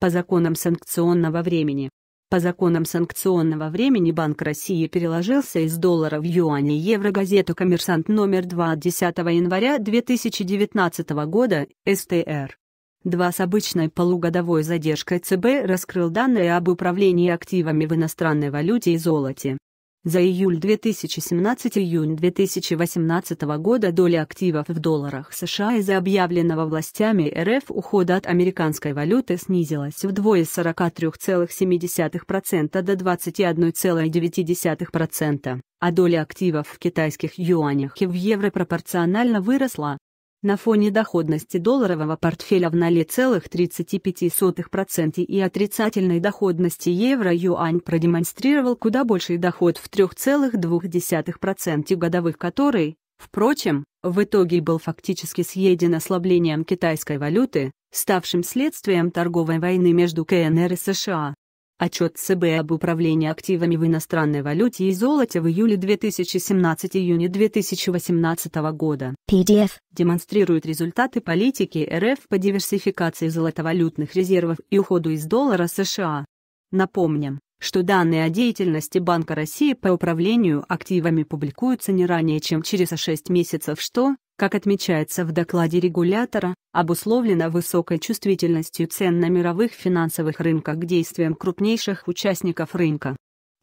по законам санкционного времени. По законам санкционного времени Банк России переложился из доллара в юани евро газету «Коммерсант» номер 2 от 10 января 2019 года, СТР. 2 с обычной полугодовой задержкой ЦБ раскрыл данные об управлении активами в иностранной валюте и золоте. За июль 2017-июнь 2018 года доля активов в долларах США из-за объявленного властями РФ ухода от американской валюты снизилась вдвое с 43,7% до 21,9%, а доля активов в китайских юанях и в евро пропорционально выросла на фоне доходности долларового портфеля в 0,35% и отрицательной доходности евро-юань продемонстрировал куда больший доход в 3,2% годовых который, впрочем, в итоге был фактически съеден ослаблением китайской валюты, ставшим следствием торговой войны между КНР и США. Отчет ЦБ об управлении активами в иностранной валюте и золоте в июле 2017-июне 2018 года PDF демонстрирует результаты политики РФ по диверсификации золотовалютных резервов и уходу из доллара США. Напомним, что данные о деятельности Банка России по управлению активами публикуются не ранее, чем через 6 месяцев, что, как отмечается в докладе регулятора, обусловлено высокой чувствительностью цен на мировых финансовых рынках к действиям крупнейших участников рынка.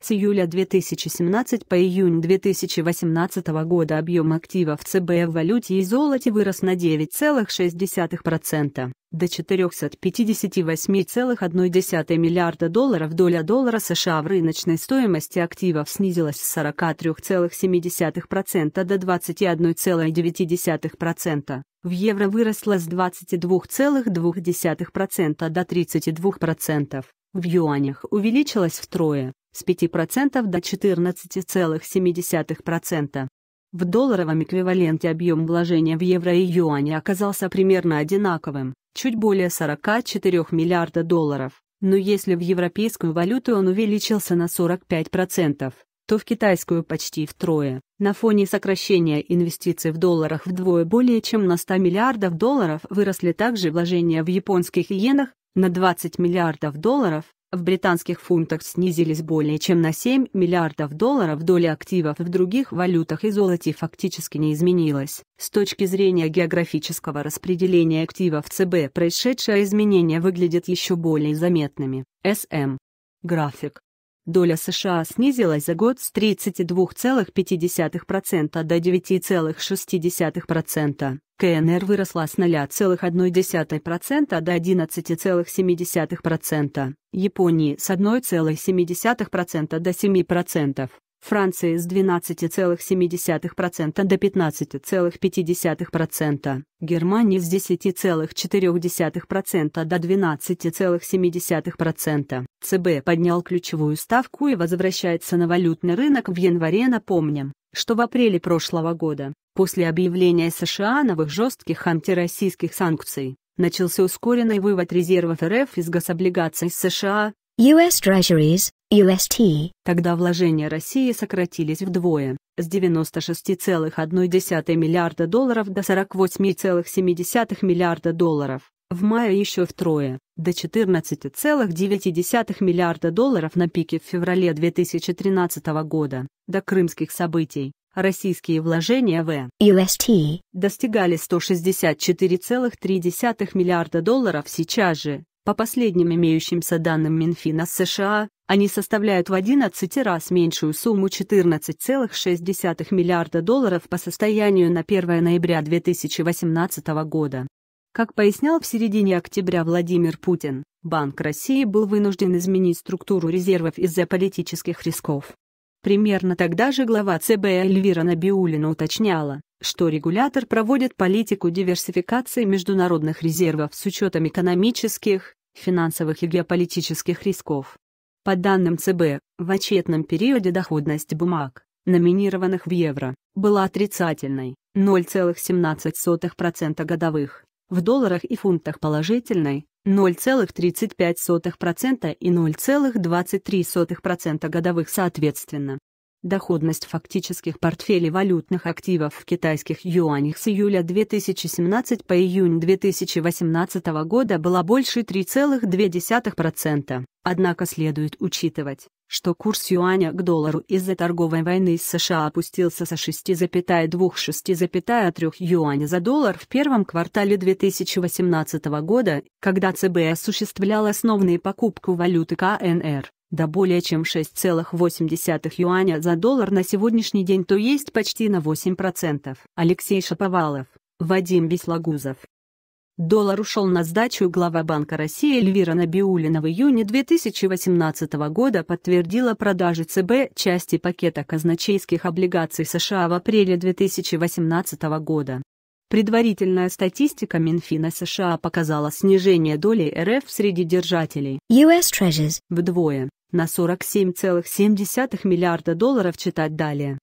С июля 2017 по июнь 2018 года объем активов ЦБ в валюте и золоте вырос на 9,6%, до 458,1 миллиарда долларов. Доля доллара США в рыночной стоимости активов снизилась с 43,7% до 21,9%. В евро выросла с 22,2% до 32%. В юанях увеличилась втрое, с 5% до 14,7%. В долларовом эквиваленте объем вложения в евро и юане оказался примерно одинаковым, чуть более 44 миллиарда долларов, но если в европейскую валюту он увеличился на 45%, то в китайскую почти втрое. На фоне сокращения инвестиций в долларах вдвое более чем на 100 миллиардов долларов выросли также вложения в японских иенах, на 20 миллиардов долларов, в британских фунтах снизились более чем на 7 миллиардов долларов доля активов в других валютах и золоте фактически не изменилась. С точки зрения географического распределения активов ЦБ происшедшее изменение выглядит еще более заметными. СМ. График. Доля США снизилась за год с 32,5% до 9,6%. КНР выросла с 0,1% до 11,7%. Японии с 1,7% до 7%. Франции с 12,7% до 15,5%, Германии с 10,4% до 12,7%. ЦБ поднял ключевую ставку и возвращается на валютный рынок в январе. Напомним, что в апреле прошлого года, после объявления США новых жестких антироссийских санкций, начался ускоренный вывод резервов РФ из гособлигаций США, US Treasuries, UST. Тогда вложения России сократились вдвое, с 96,1 миллиарда долларов до 48,7 миллиарда долларов. В мае еще втрое, до 14,9 миллиарда долларов на пике в феврале 2013 года, до крымских событий. Российские вложения в UST достигали 164,3 миллиарда долларов сейчас же, по последним имеющимся данным Минфина США, они составляют в 11 раз меньшую сумму 14,6 миллиарда долларов по состоянию на 1 ноября 2018 года. Как пояснял в середине октября Владимир Путин, Банк России был вынужден изменить структуру резервов из-за политических рисков. Примерно тогда же глава ЦБ Эльвира Набиулина уточняла, что регулятор проводит политику диверсификации международных резервов с учетом экономических, финансовых и геополитических рисков. По данным ЦБ, в отчетном периоде доходность бумаг, номинированных в евро, была отрицательной, 0,17% годовых, в долларах и фунтах положительной, 0,35% и 0,23% годовых соответственно. Доходность фактических портфелей валютных активов в китайских юанях с июля 2017 по июнь 2018 года была больше 3,2%. Однако следует учитывать, что курс юаня к доллару из-за торговой войны с США опустился со 6,2-6,3 юаня за доллар в первом квартале 2018 года, когда ЦБ осуществлял основные покупку валюты КНР до более чем 6,8 юаня за доллар на сегодняшний день, то есть почти на 8%. Алексей Шаповалов, Вадим Беслагузов. Доллар ушел на сдачу глава Банка России Эльвира Набиулина в июне 2018 года подтвердила продажи ЦБ части пакета казначейских облигаций США в апреле 2018 года. Предварительная статистика Минфина США показала снижение доли РФ среди держателей US Treasures вдвое, на 47,7 миллиарда долларов читать далее.